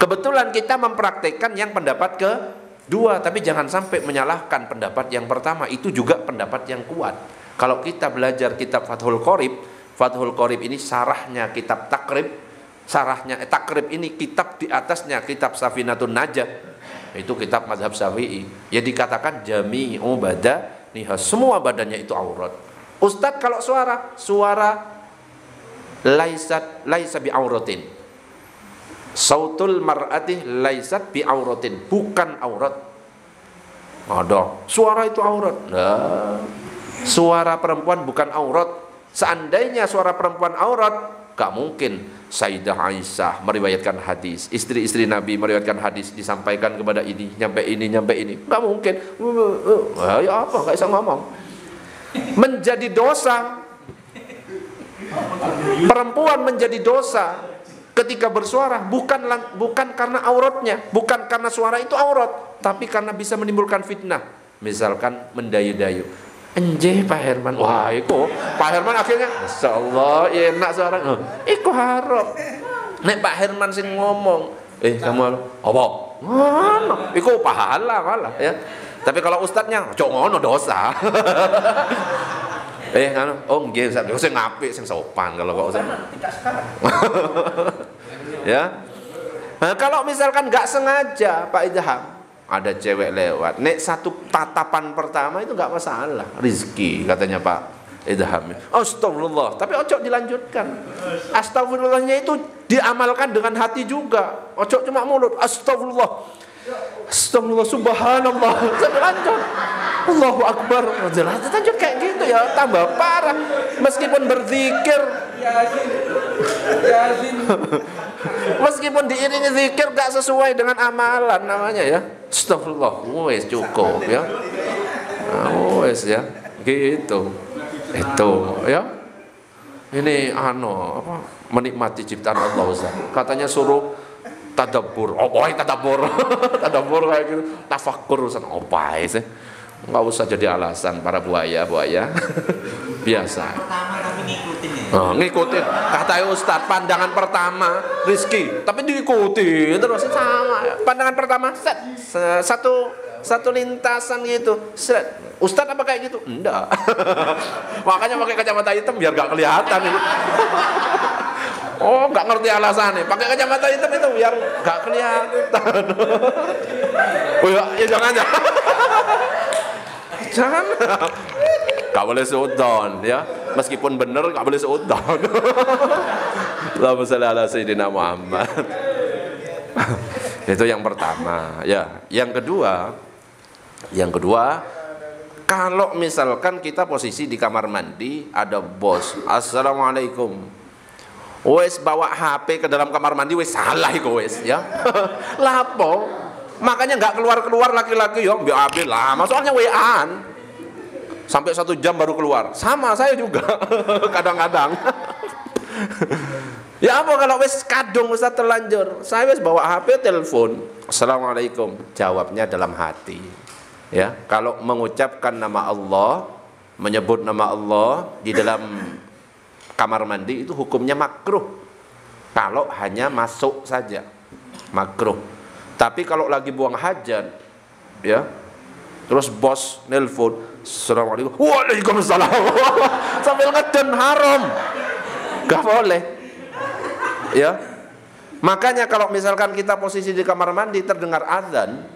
Kebetulan kita mempraktekkan yang pendapat kedua, tapi jangan sampai menyalahkan pendapat yang pertama. Itu juga pendapat yang kuat. Kalau kita belajar kitab Fathul Qorib, Fathul Qorib ini sarahnya kitab Takrib, sarahnya eh, Takrib ini kitab di atasnya kitab Safinatun Najah. Itu kitab mazhab Syafi'i. Ya dikatakan jami'u bada nih semua badannya itu aurat. Ustadz kalau suara, suara laisat laisa bi auratin sautul mar'ati laisat bi auratin. Bukan aurat. Ada. Suara itu aurat. Nah, suara perempuan bukan aurat. Seandainya suara perempuan aurat gak mungkin. Sayyidah Aisyah meriwayatkan hadis. Istri-istri Nabi meriwayatkan hadis. Disampaikan kepada ini nyampe ini nyampe ini. Gak mungkin. Ya apa? Gak bisa ngomong. Menjadi dosa. Perempuan menjadi dosa ketika bersuara bukan bukan karena auratnya, bukan karena suara itu aurat, tapi karena bisa menimbulkan fitnah. Misalkan mendayu-dayu. Enje Pak Herman, wah itu Pak Herman akhirnya, Masya Allah, ya enak suara. Oh, iku harap. Nek Pak Herman sing ngomong, eh kamu apa? Ngono, iku pahala malah ya. Tapi kalau ustadznya, cok ngono dosa. <laughs> Eh, kan? Oh, nggih, Ustaz. Sing apik, sing sopan kalau kok Ustaz. Tidak sekarang. <laughs> ya. Nah, kalau misalkan nggak sengaja Pak Idham ada cewek lewat, nek satu tatapan pertama itu nggak masalah, rizki katanya Pak Idham. Astagfirullah, tapi ojo dilanjutkan. Astagfirullahnya itu diamalkan dengan hati juga. Ojo cuma mulut. Astagfirullah. Astagfirullah subhanallah. Lanjut. Allahu Akbar. Lanjut kayak gitu ya, tambah parah. Meskipun berzikir. Meskipun diiringi zikir gak sesuai dengan amalan namanya ya. Astagfirullah. Wes cukup ya. Nah, wes ya. Gitu. Itu ya. Ini ano apa menikmati ciptaan Allah Ustaz. Katanya suruh tadabbur. Oh, boy tadabbur. <laughs> tadabbur kayak gitu. Tafakkur Ustaz. Oh, sih. Enggak usah jadi alasan para buaya-buaya. <laughs> Biasa. Pertama tapi ngikutin ya. Oh, ngikutin. Kata Ustadz pandangan pertama Rizky. Tapi diikuti terus sama. Pandangan pertama set. Se- satu satu lintasan gitu set. Ustadz apa kayak gitu? Enggak <laughs> makanya pakai kacamata hitam biar gak kelihatan ini <laughs> oh nggak ngerti alasannya. Pakai kacamata hitam itu biar gak kelihatan. Oh ya, ya jangan jangan. Jangan. Gak boleh seudon ya. Meskipun benar gak boleh seudon. Allahumma sholli ala sayyidina Muhammad. Itu yang pertama ya. Yang kedua yang kedua kalau misalkan kita posisi di kamar mandi ada bos assalamualaikum wes bawa HP ke dalam kamar mandi wes salah iku wes ya. <laughs> Lapo makanya nggak keluar keluar laki-laki yo biar ambil lama soalnya WA-an sampai satu jam baru keluar. Sama saya juga. <laughs> Kadang-kadang. <laughs> Ya apa kalau wes kadung Ustaz terlanjur. Saya wes bawa HP telepon. Assalamualaikum. Jawabnya dalam hati. Ya kalau mengucapkan nama Allah menyebut nama Allah di dalam kamar mandi itu hukumnya makruh. Kalau hanya masuk saja makruh. Tapi kalau lagi buang hajat ya terus bos nelpon assalamualaikum. Waalaikumsalam. <laughs> Sambil ngeden haram. Gak boleh. Ya. Makanya kalau misalkan kita posisi di kamar mandi terdengar azan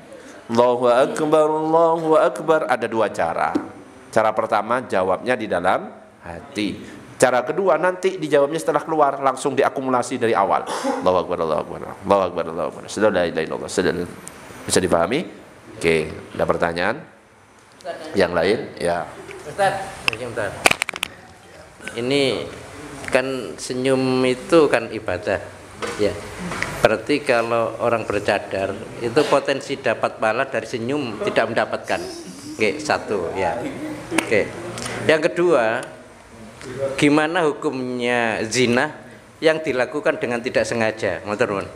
Allahu akbar Allahu akbar. Ada dua cara. Cara pertama jawabnya di dalam hati Cara kedua nanti dijawabnya setelah keluar langsung diakumulasi dari awal. Allahu akbar Allahu akbar. Allahu akbar Allahu akbar. Sudah la ilaha illallah. Sudah bisa dipahami? Oke, ada pertanyaan? Yang lain? Ya. Ustaz. Ini kan senyum itu kan ibadah. Ya. Berarti kalau orang bercadar itu potensi dapat pahala dari senyum tidak mendapatkan. Oke, satu ya. Oke. Yang kedua, gimana hukumnya zina yang dilakukan dengan tidak sengaja? Motor.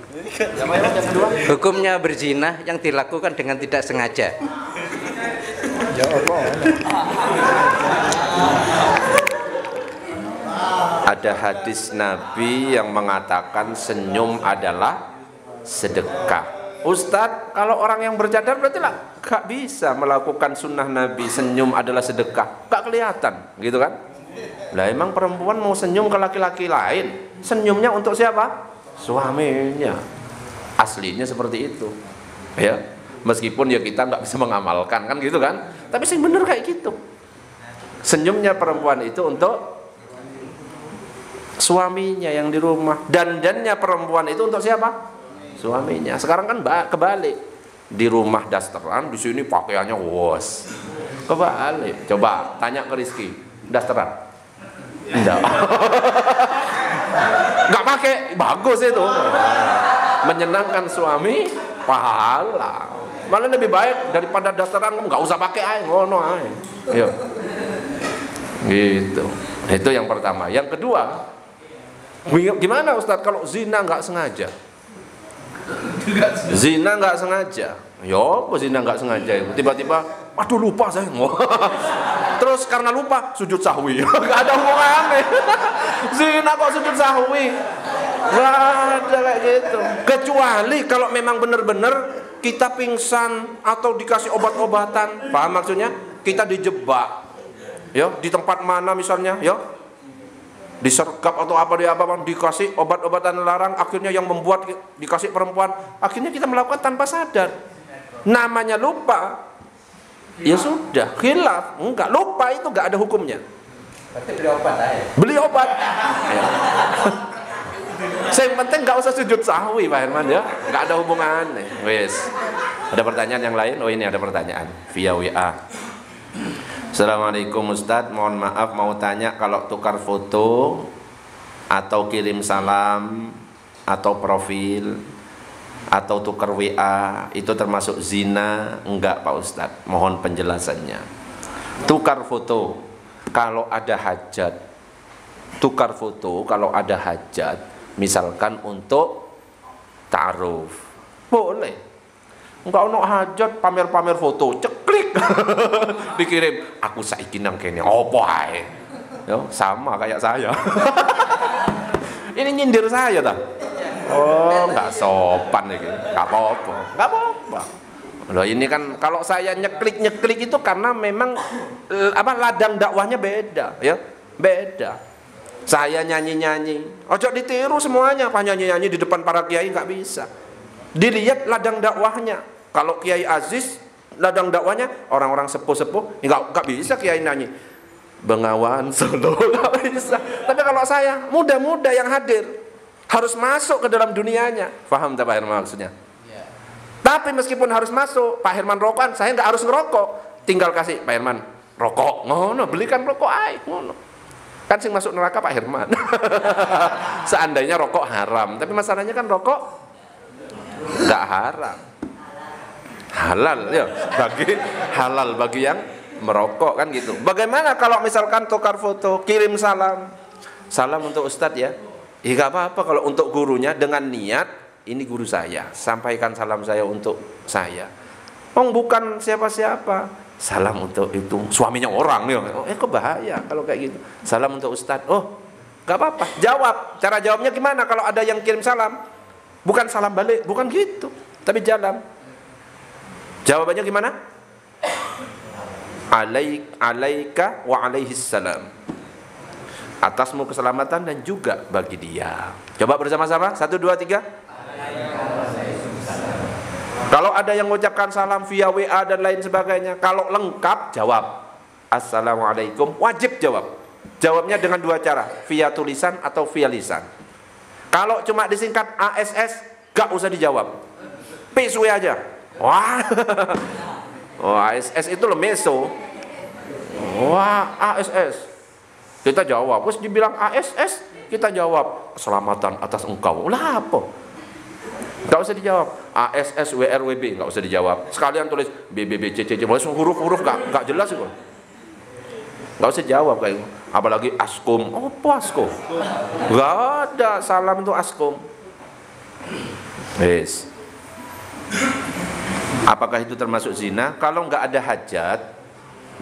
Hukumnya berzina yang dilakukan dengan tidak sengaja. Ada hadis Nabi yang mengatakan senyum adalah sedekah. Ustadz, kalau orang yang bercadar berarti lah gak bisa melakukan sunnah Nabi senyum adalah sedekah, gak kelihatan, gitu kan? Lah emang perempuan mau senyum ke laki-laki lain, senyumnya untuk siapa? Suaminya. Aslinya seperti itu, ya. Meskipun ya kita nggak bisa mengamalkan kan gitu kan, tapi sih bener kayak gitu. Senyumnya perempuan itu untuk suaminya yang di rumah, dandannya perempuan itu untuk siapa? suaminya. Sekarang kan kebalik. Di rumah dasteran, di sini pakaiannya wos. Kebalik. Coba tanya ke Rizky, dasteran. Enggak. Enggak <laughs> pakai, bagus itu. Menyenangkan suami, pahala. Malah lebih baik daripada dasteran enggak usah pakai air, ngono air. Yuk. Gitu. Itu yang pertama. Yang kedua, gimana Ustadz kalau zina nggak sengaja? Zina nggak sengaja. Ya apa zina nggak sengaja itu? Tiba-tiba, aduh lupa saya. <laughs> Terus karena lupa sujud sahwi. <laughs> Gak ada hubungannya. <laughs> Zina kok sujud sahwi? Gak ada kayak gitu. Kecuali kalau memang benar-benar kita pingsan atau dikasih obat-obatan, paham maksudnya? Kita dijebak, ya di tempat mana misalnya, ya disergap atau apa dia apa dikasih obat-obatan larang akhirnya yang membuat dikasih perempuan akhirnya kita melakukan tanpa sadar namanya lupa ya sudah khilaf. Enggak lupa itu enggak ada hukumnya. Berarti beli obat aja beli obat. Yang penting nggak usah sujud sahwi Pak Herman ya. Nggak ada hubungannya. Wes. Ada pertanyaan yang lain? Oh ini ada pertanyaan. Via WA Assalamualaikum Ustadz, mohon maaf mau tanya kalau tukar foto atau kirim salam atau profil atau tukar WA itu termasuk zina? Enggak Pak Ustadz, mohon penjelasannya. Tukar foto kalau ada hajat, tukar foto kalau ada hajat, misalkan untuk ta'aruf, boleh Enggak ono hajat pamer-pamer foto, ceklik. <laughs> Dikirim, aku saiki nang kene opo ae. Sama kayak saya. <laughs> Ini nyindir saya dah. Oh, enggak sopan iki. Enggak apa-apa. Enggak apa-apa. Loh ini kan kalau saya nyeklik-nyeklik itu karena memang eh, apa ladang dakwahnya beda, ya. Beda. Saya nyanyi-nyanyi. Ojo ditiru semuanya, apa nyanyi-nyanyi di depan para kiai nggak bisa. Dilihat ladang dakwahnya. Kalau Kiai Aziz ladang dakwanya orang-orang sepuh-sepuh enggak enggak bisa Kiai nyanyi. Bengawan Solo <laughs> enggak bisa. Tapi kalau saya muda-muda yang hadir harus masuk ke dalam dunianya. Faham tak Pak Herman maksudnya? Ya. Tapi meskipun harus masuk, Pak Herman rokokan, saya enggak harus ngerokok. Tinggal kasih Pak Herman rokok. Ngono, belikan rokok aja, ngono. Kan sing masuk neraka Pak Herman. <laughs> Seandainya rokok haram, tapi masalahnya kan rokok enggak haram halal ya bagi halal bagi yang merokok kan gitu. Bagaimana kalau misalkan tukar foto, kirim salam, salam untuk ustadz ya? Ya gak apa-apa kalau untuk gurunya dengan niat ini guru saya, sampaikan salam saya untuk saya. Oh bukan siapa-siapa. Salam untuk itu suaminya orang ya. Oh, eh kok bahaya kalau kayak gitu. Salam untuk ustadz. Oh gak apa-apa. Jawab. Cara jawabnya gimana kalau ada yang kirim salam? Bukan salam balik, bukan gitu. Tapi jalan Jawabannya gimana? Alaik, alaika wa alaihi salam. Atasmu keselamatan dan juga bagi dia. Coba bersama-sama. Satu, dua, tiga. Kalau ada yang mengucapkan salam via WA dan lain sebagainya, kalau lengkap jawab. Assalamualaikum, wajib jawab. Jawabnya dengan dua cara, via tulisan atau via lisan. Kalau cuma disingkat ASS, gak usah dijawab. PSW aja. Wah. <laughs> Oh, ASS itu loh meso. Wah, ASS. Kita jawab, terus dibilang ASS, kita jawab keselamatan atas engkau. Lah apa? Nggak usah dijawab. ASS WRWB nggak usah dijawab. Sekalian tulis BBBCCC, langsung huruf-huruf nggak nggak jelas itu. Nggak usah jawab kayak gitu. Apalagi askum. Oh, apa askum? Nggak ada salam itu askum. Yes. Apakah itu termasuk zina? Kalau nggak ada hajat,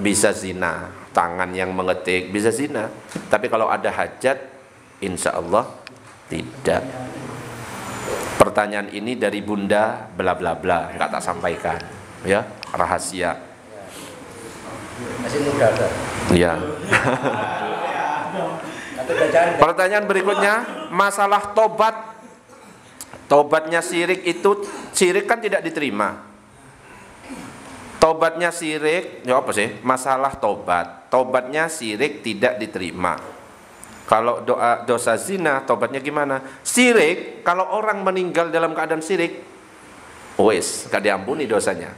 bisa zina. Tangan yang mengetik bisa zina. Tapi kalau ada hajat, insya Allah tidak. Pertanyaan ini dari bunda bla bla bla, nggak tak sampaikan, ya rahasia. Masih muda Ustaz. Ya. <laughs> Pertanyaan berikutnya, masalah tobat. Tobatnya sirik itu, sirik kan tidak diterima. Tobatnya sirik, ya apa sih? Masalah tobat. Tobatnya sirik tidak diterima. Kalau doa dosa zina, tobatnya gimana? Sirik, kalau orang meninggal dalam keadaan sirik, wes, gak diampuni dosanya.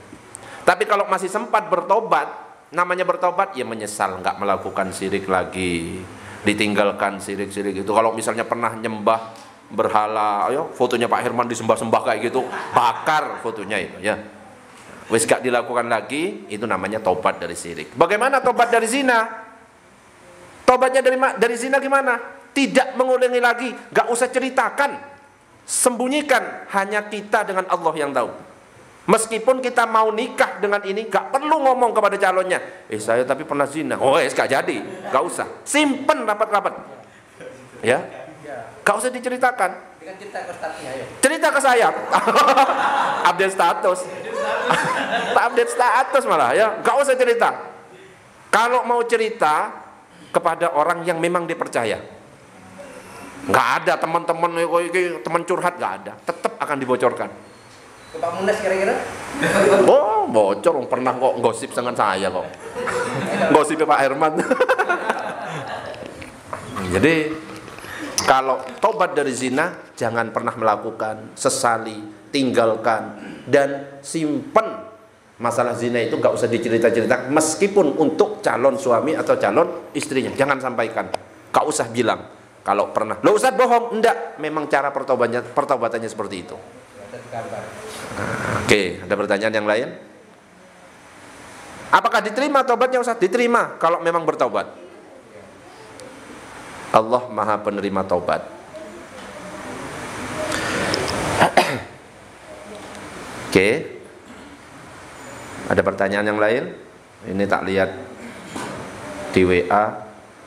Tapi kalau masih sempat bertobat, namanya bertobat, ya menyesal, nggak melakukan sirik lagi, ditinggalkan sirik-sirik itu. Kalau misalnya pernah nyembah berhala, ayo fotonya Pak Herman disembah-sembah kayak gitu, bakar fotonya itu, ya. Wes gak dilakukan lagi, itu namanya tobat dari sirik. Bagaimana tobat dari zina? Tobatnya dari dari zina gimana? Tidak mengulangi lagi, gak usah ceritakan, sembunyikan hanya kita dengan Allah yang tahu. Meskipun kita mau nikah dengan ini, gak perlu ngomong kepada calonnya. Eh saya tapi pernah zina. Oh eh gak jadi, gak usah. Simpen rapat-rapat. Ya, gak usah diceritakan. cerita ke. Cerita saya. <laughs> update status. <laughs> Tak update status malah ya. Gak usah cerita. Kalau mau cerita kepada orang yang memang dipercaya. Gak ada teman-teman teman curhat gak ada. Tetap akan dibocorkan. Ke Pak Munas kira-kira? <laughs> Oh, bocor pernah kok gosip dengan saya kok. Gosipnya Pak Herman. Jadi kalau tobat dari zina jangan pernah melakukan, sesali, tinggalkan dan simpen masalah zina itu gak usah dicerita-cerita meskipun untuk calon suami atau calon istrinya jangan sampaikan gak usah bilang kalau pernah lo Ustaz bohong enggak memang cara pertobatannya pertobatannya seperti itu. Oke, ada pertanyaan yang lain? Apakah diterima tobatnya Ustaz? Diterima kalau memang bertobat. Allah Maha penerima tobat. <clears throat> Oke. Ada pertanyaan yang lain? Ini tak lihat di WA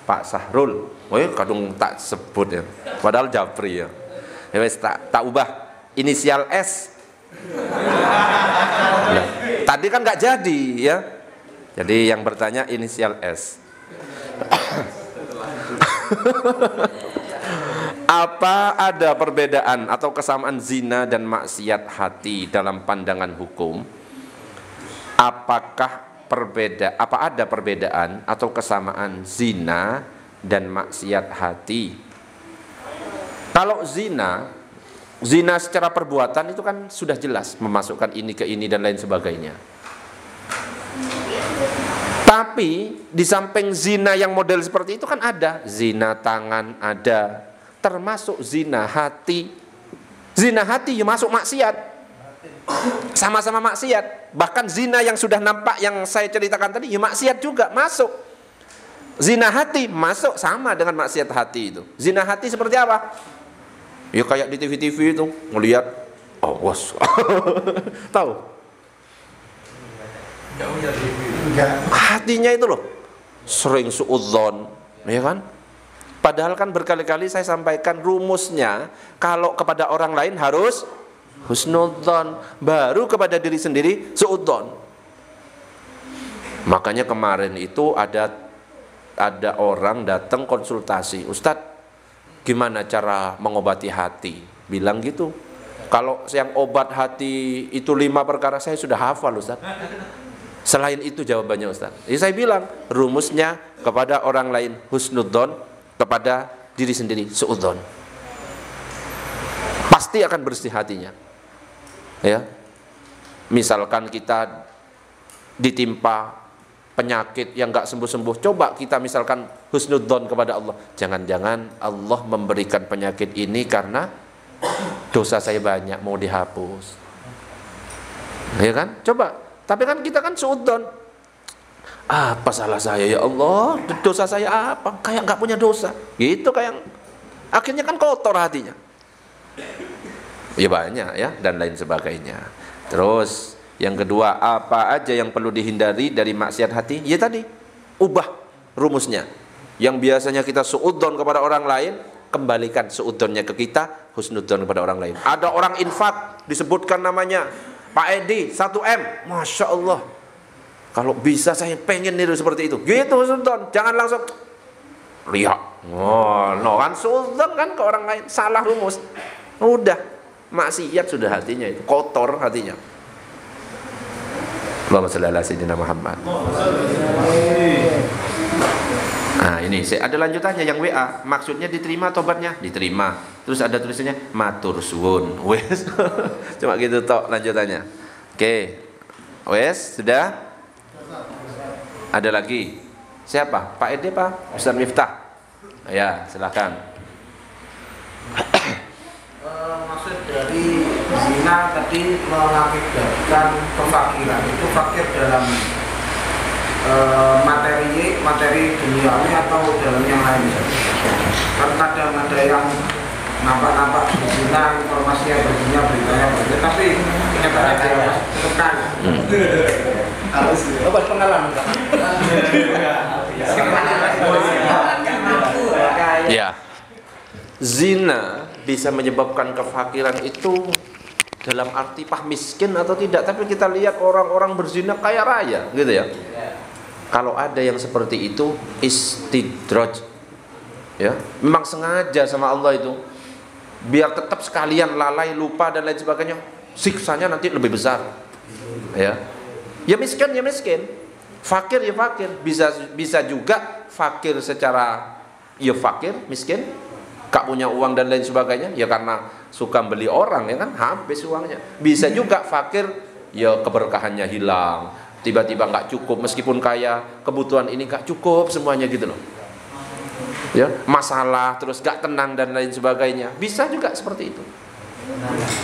Pak Sahrul. Oh kadung tak sebut ya. Padahal Japri ya. Ya tak tak ubah inisial S. <laughs> Nah, tadi kan nggak jadi ya. Jadi yang bertanya inisial S. <clears throat> <laughs> Apa ada perbedaan atau kesamaan zina dan maksiat hati dalam pandangan hukum? Apakah perbeda apa ada perbedaan atau kesamaan zina dan maksiat hati? Kalau zina Zina secara perbuatan itu kan sudah jelas memasukkan ini ke ini dan lain sebagainya. Tapi di samping zina yang model seperti itu kan ada zina tangan ada, termasuk zina hati. Zina hati ya masuk maksiat. Sama-sama maksiat. Bahkan zina yang sudah nampak yang saya ceritakan tadi ya maksiat juga masuk. Zina hati masuk sama dengan maksiat hati itu. Zina hati seperti apa? Ya kayak di TV-TV itu ngelihat oh was. Hatinya itu loh sering suudzon, ya kan? Padahal kan berkali-kali saya sampaikan rumusnya kalau kepada orang lain harus husnudzon, baru kepada diri sendiri suudzon. Makanya kemarin itu ada ada orang datang konsultasi, Ustadz gimana cara mengobati hati bilang gitu kalau yang obat hati itu lima perkara saya sudah hafal Ustaz selain itu jawabannya Ustaz. Jadi saya bilang rumusnya kepada orang lain husnudzon kepada diri sendiri suudzon. Pasti akan bersih hatinya. Ya. Misalkan kita ditimpa penyakit yang nggak sembuh-sembuh coba kita misalkan husnudzon kepada Allah. Jangan-jangan Allah memberikan penyakit ini karena dosa saya banyak mau dihapus. Ya kan? Coba tapi kan kita kan suudon. Apa salah saya? Ya Allah dosa saya apa? Kayak nggak punya dosa. Gitu kayak akhirnya kan kotor hatinya. Ya banyak ya dan lain sebagainya. Terus yang kedua apa aja yang perlu dihindari dari maksiat hati? Ya tadi ubah rumusnya. Yang biasanya kita suudon kepada orang lain kembalikan suudonnya ke kita husnudon kepada orang lain. Ada orang infak disebutkan namanya Pak Edi 1M Masya Allah. Kalau bisa saya pengen niru seperti itu. Gitu husnudon jangan langsung lihat oh no kan suudon kan ke orang lain. Salah rumus. Udah. Maksiat sudah hatinya itu. Kotor hatinya. Allahumma salli ala sayyidina Muhammad Nah ini. Ada lanjutannya yang WA maksudnya diterima tobatnya diterima. Terus ada tulisannya matur suwun. <laughs> Wes. Cuma gitu tok lanjutannya. Oke. Wes sudah? Ada lagi? Siapa? Pak Ede Pak? Ustaz Miftah? Ya silakan. Maksud dari zina tadi mengakibatkan kefakiran. Itu fakir dalam eh, materi materi duniawi atau dalam yang lain? Kan kadang ada yang nampak-nampak berzina informasi yang berzina beritanya berzina tapi kenyataannya dia tekan harus obat pengalaman Ya. Zina bisa menyebabkan kefakiran itu dalam arti pah miskin atau tidak tapi kita lihat orang-orang berzina kaya raya gitu ya kalau ada yang seperti itu istidraj. Ya memang sengaja sama Allah itu. Biar tetap sekalian lalai lupa dan lain sebagainya. Siksanya nanti lebih besar. Ya. Ya miskin ya miskin. Fakir ya fakir. Bisa bisa juga fakir secara ya fakir miskin. Gak punya uang dan lain sebagainya. Ya karena suka beli orang ya kan? Habis uangnya. Bisa juga fakir ya keberkahannya hilang tiba-tiba nggak cukup meskipun kaya kebutuhan ini nggak cukup semuanya gitu loh. Ya masalah terus gak tenang dan lain sebagainya. Bisa juga seperti itu.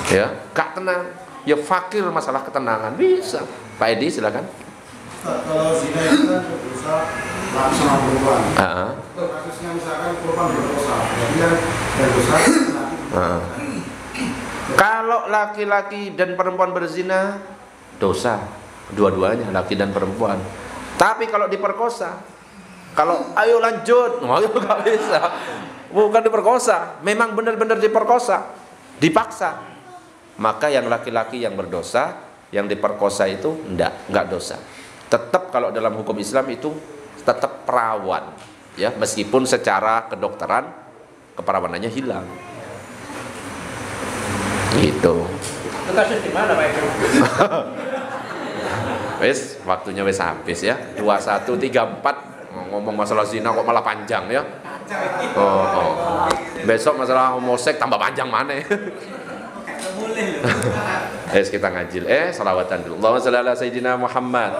Ya gak tenang. Ya fakir masalah ketenangan bisa. Pak Edi silakan. Kalau zina itu kan perempuan. Ah, Kasusnya misalkan korban berdosa, berarti kan berdosa kalau laki-laki dan perempuan berzina dosa dua-duanya laki dan perempuan. Tapi kalau diperkosa kalau ayo lanjut ayo <laughs> nggak bisa. Bukan diperkosa memang benar-benar diperkosa dipaksa. Maka yang laki-laki yang berdosa yang diperkosa itu enggak enggak dosa. Tetap kalau dalam hukum Islam itu tetap perawan ya. Meskipun secara kedokteran keperawanannya hilang. Gitu. Itu kasus di mana Pak <laughs> Wes waktunya wes habis ya. 2134 ngomong masalah zina kok malah panjang ya. Oh, oh. besok masalah homoseks tambah panjang mana? <laughs> Wes kita ngajil eh salawatan dulu. Allahumma shalli ala sayyidina Muhammad